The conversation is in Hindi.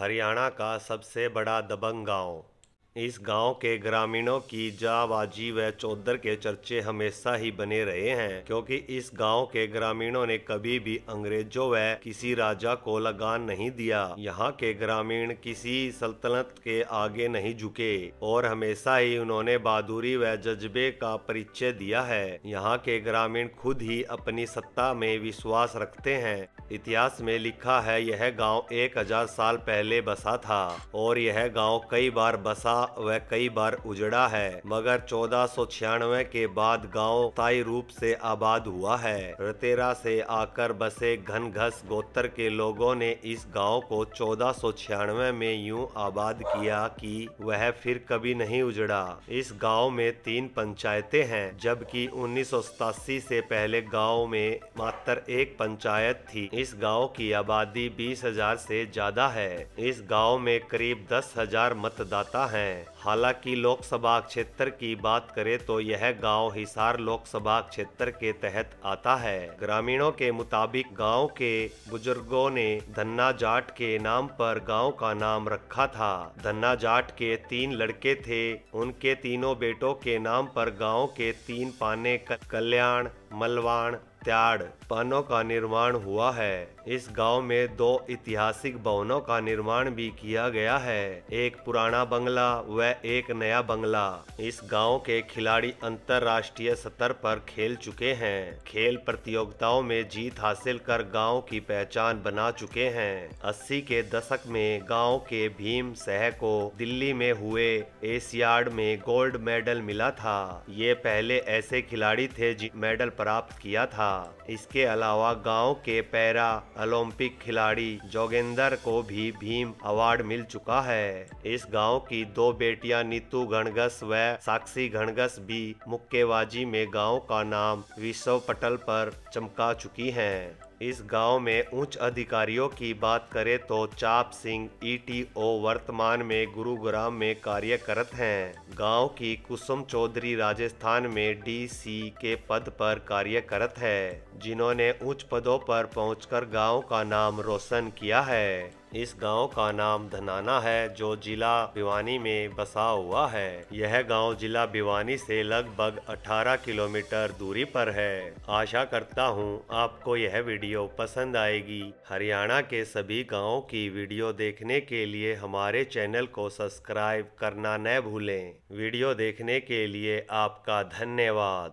हरियाणा का सबसे बड़ा दबंग गाँव। इस गाँव के ग्रामीणों की जाबाजी व चौधर के चर्चे हमेशा ही बने रहे हैं, क्योंकि इस गाँव के ग्रामीणों ने कभी भी अंग्रेज़ों व किसी राजा को लगान नहीं दिया। यहाँ के ग्रामीण किसी सल्तनत के आगे नहीं झुके, और हमेशा ही उन्होंने बहादुरी व जज्बे का परिचय दिया है। यहाँ के ग्रामीण खुद ही अपनी सत्ता में विश्वास रखते हैं। इतिहास में लिखा है, यह गाँव एक हज़ार साल पहले बसा था, और यह गाँव कई बार बसा व कई बार उजड़ा है, मगर चौदह के बाद गाँव स्थायी रूप से आबाद हुआ है। रतेरा से आकर बसे घन घस गोत्र के लोगों ने इस गाँव को चौदह में यूँ आबाद किया कि वह फिर कभी नहीं उजड़ा। इस गाँव में तीन पंचायतें हैं, जबकि उन्नीस से पहले गाँव में मात्र एक पंचायत थी। इस गाँव की आबादी बीस हज़ार से ज़्यादा है। इस गाँव में करीब दस हज़ार मतदाता हैं। हैं हालाँकि लोकसभा क्षेत्र की बात करें तो यह गाँव हिसार लोकसभा क्षेत्र के तहत आता है। ग्रामीणों के मुताबिक गाँव के बुज़ुर्गों ने धन्ना जाट के नाम पर गाँव का नाम रखा था। धन्ना जाट के तीन लड़के थे। उनके तीनों बेटों के नाम पर गाँव के तीन पाने कल्याण, मलवाण त्याड़ पानों का निर्माण हुआ है। इस गाँव में दो ऐतिहासिक भवनों का निर्माण भी किया गया है। एक पुराना बंगला व एक नया बंगला। इस गाँव के खिलाड़ी अंतर्राष्ट्रीय स्तर पर खेल चुके हैं। खेल प्रतियोगिताओं में जीत हासिल कर गाँव की पहचान बना चुके हैं। 80 के दशक में गाँव के भीम सह को दिल्ली में हुए एशियाड में गोल्ड मेडल मिला था। ये पहले ऐसे खिलाड़ी थे जी मेडल प्राप्त किया था। इसके अलावा गाँव के पैरा ओलंपिक खिलाड़ी जोगेंदर को भी भीम अवार्ड मिल चुका है। इस गाँव की दो बेटियाँ नीतू घनगस व साक्षी घनगस भी मुक्केबाजी में गाँव का नाम विश्व पटल पर चमका चुकी हैं। इस गाँव में उच्च अधिकारियों की बात करें तो चाप सिंह, ईटीओ, वर्तमान में गुरुग्राम में कार्य कार्यरत हैं। गाँव की कुसुम चौधरी राजस्थान में डीसी के पद पर कार्य करत है, जिन्होंने उच्च पदों पर पहुंचकर गाँव का नाम रोशन किया है। इस गाँव का नाम धनाना है, जो जिला भिवानी में बसा हुआ है। यह गाँव जिला भिवानी से लगभग 18 किलोमीटर दूरी पर है। आशा करता हूँ आपको यह वीडियो पसंद आएगी। हरियाणा के सभी गाँव की वीडियो देखने के लिए हमारे चैनल को सब्सक्राइब करना न भूलें। वीडियो देखने के लिए आपका धन्यवाद।